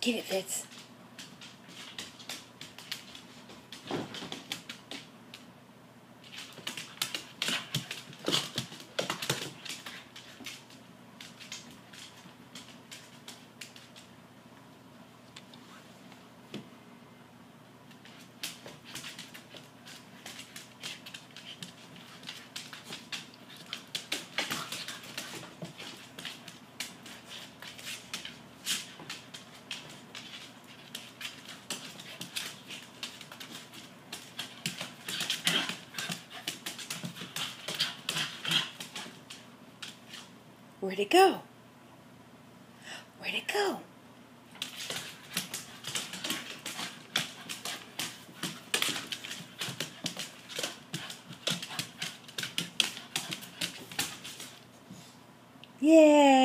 Get it, Fitz. Where'd it go? Where'd it go? Yeah.